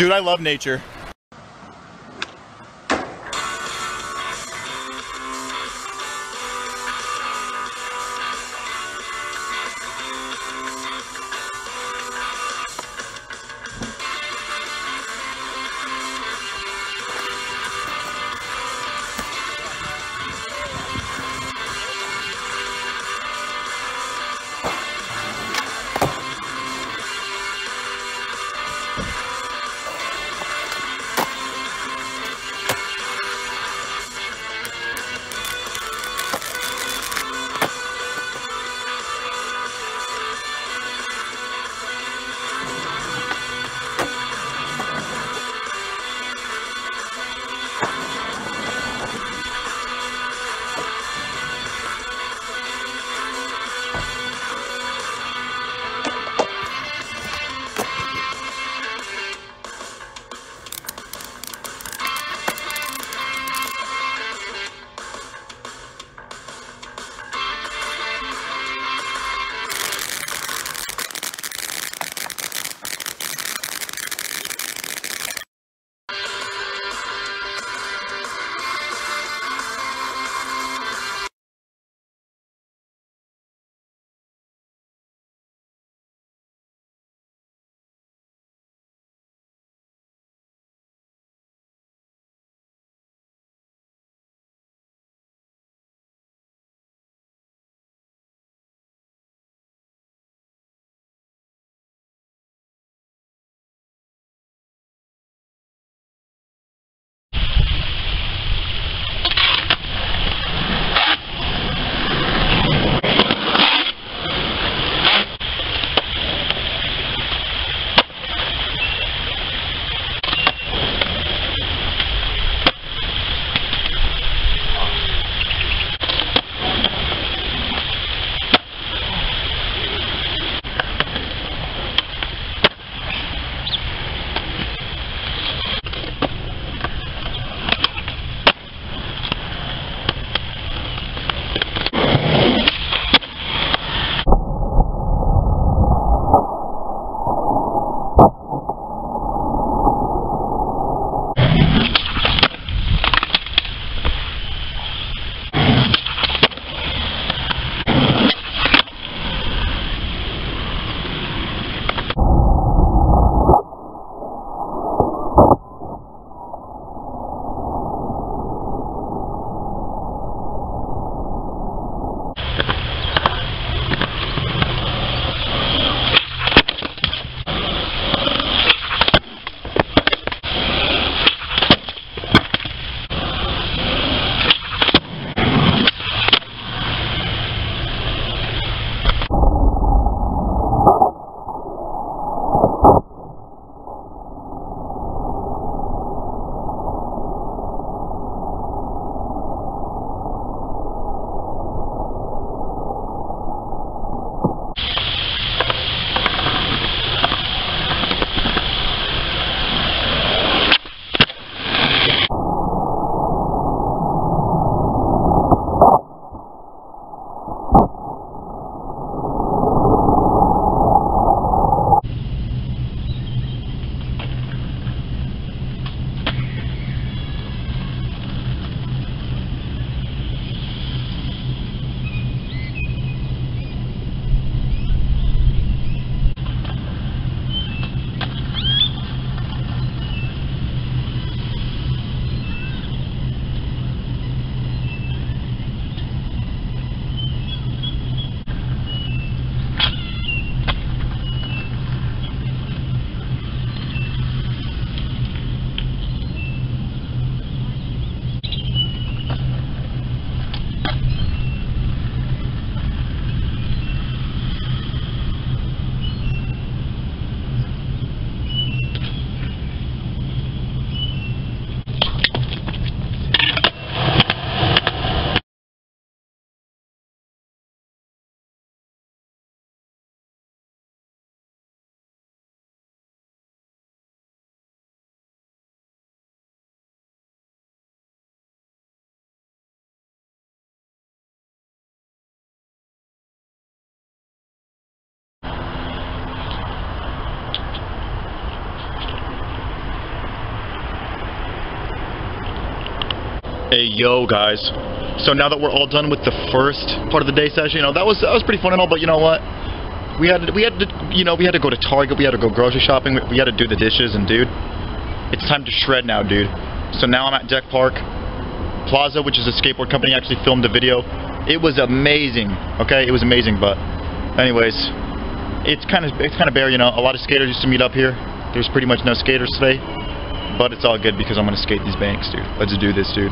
Dude, I love nature. Hey yo guys. So now that we're all done with the first part of the day session, you know, that was that was pretty fun and all, but you know what? We had to, we had to you know, we had to go to Target, we had to go grocery shopping, we had to do the dishes and dude, it's time to shred now, dude. So now I'm at Deck Park Plaza, which is a skateboard company actually filmed a video. It was amazing. Okay? It was amazing, but anyways, it's kind of it's kind of bare, you know. A lot of skaters used to meet up here. There's pretty much no skaters today. But it's all good because I'm going to skate these banks, dude. Let's do this, dude.